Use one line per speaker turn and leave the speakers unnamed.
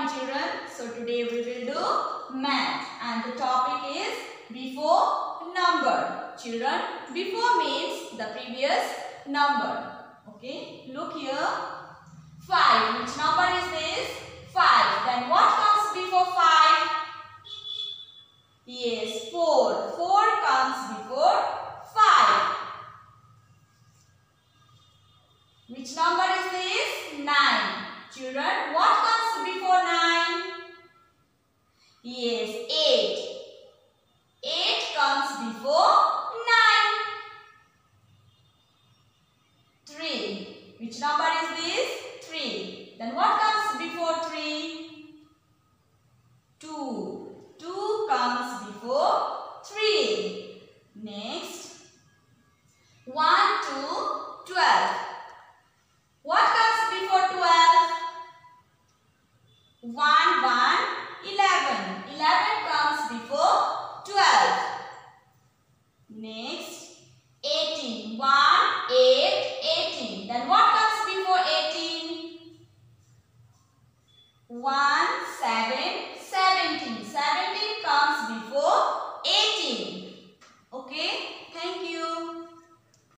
morning children. So today we will do math and the topic is before number. Children, before means the previous number. Okay, look here. 5. Which number is this? 5. Then what comes before 5? Yes, 4. 4 comes before 5. Which number is this? 9. Children, Yes, 8. 8 comes before 9. 3. Which number is this? 3. Then what comes before 3? 2. 2 comes before 3. Next. 1 to 12. What comes before 12? One 1 11 comes before 12. Next, 18. 1, 8, 18. Then what comes before 18? 1,